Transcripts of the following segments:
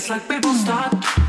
so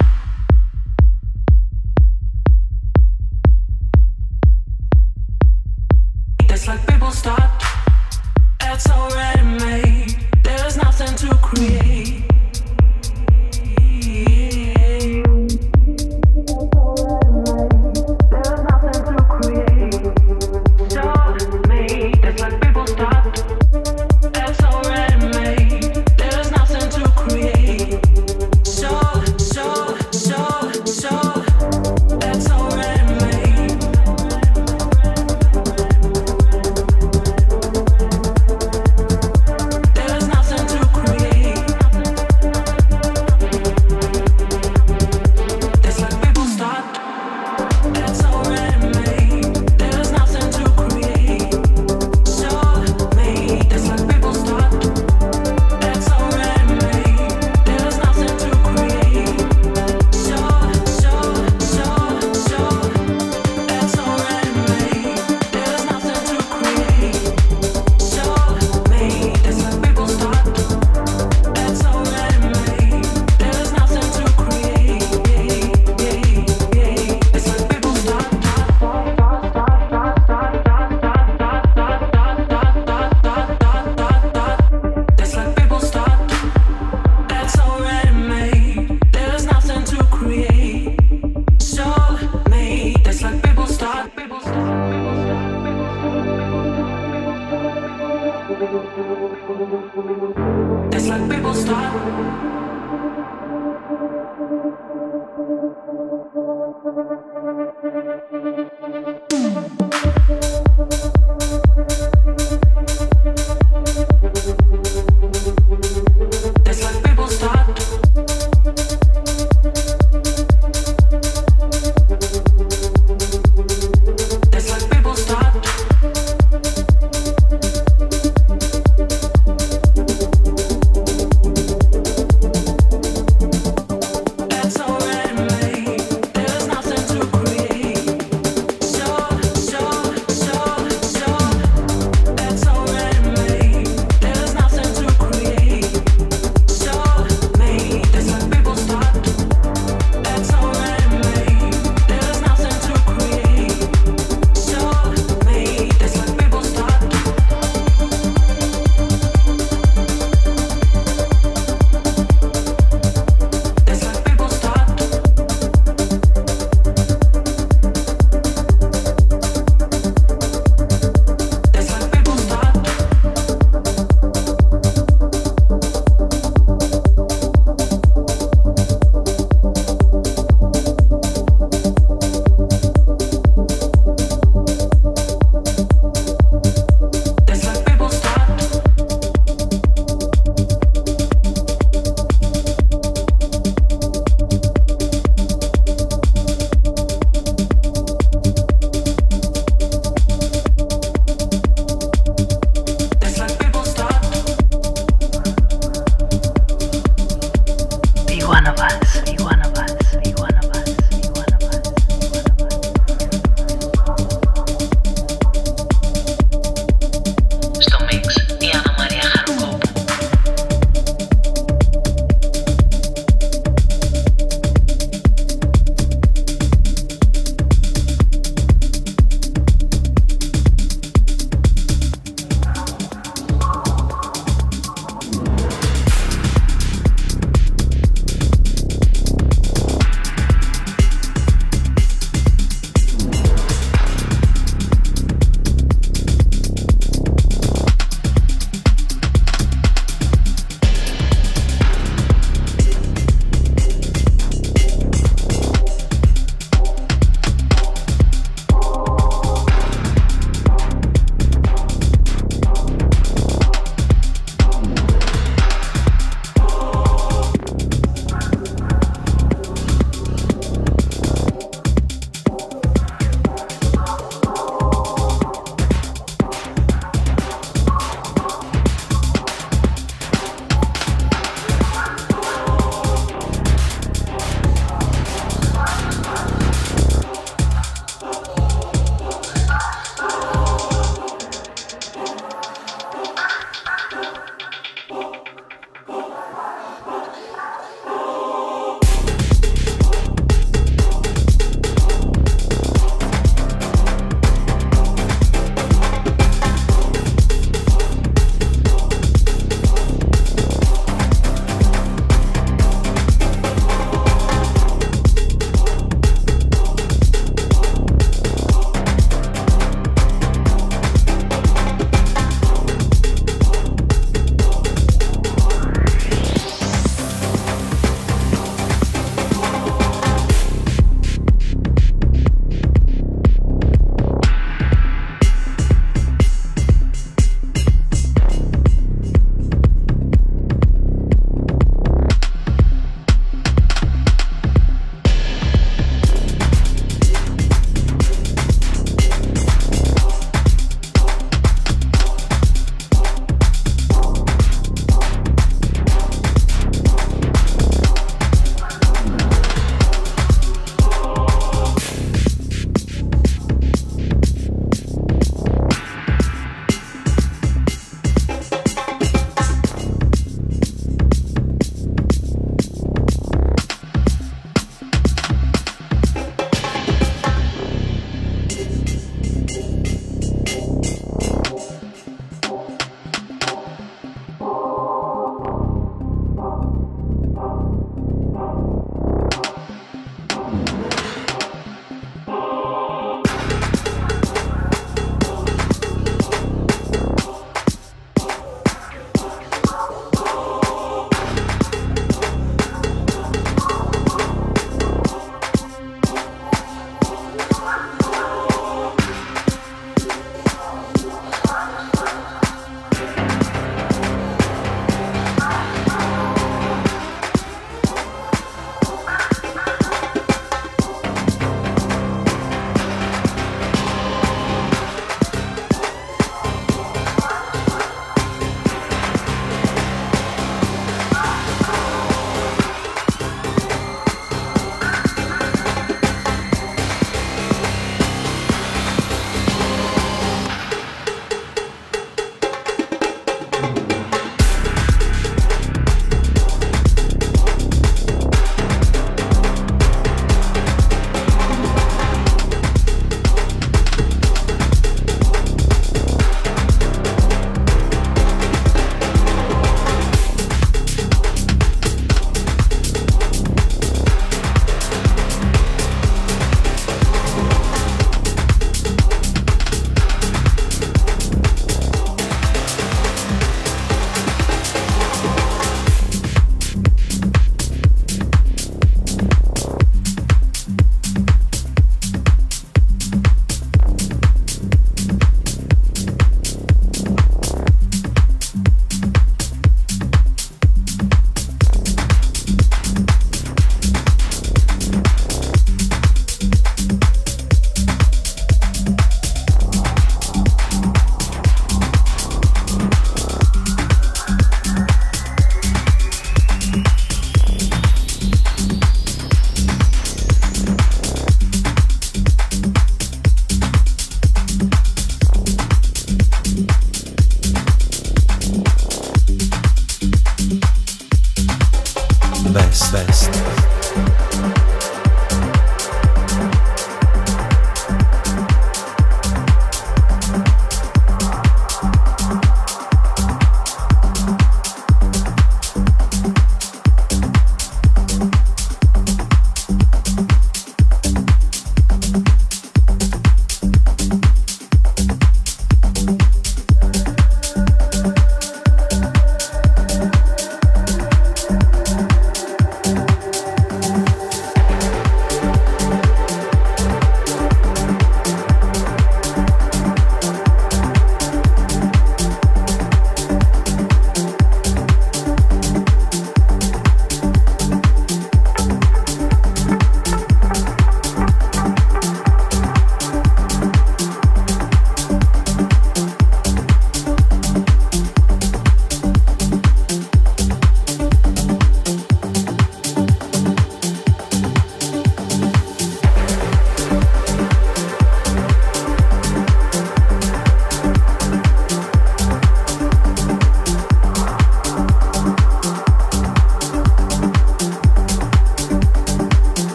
That's like people stop. Thank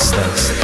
substance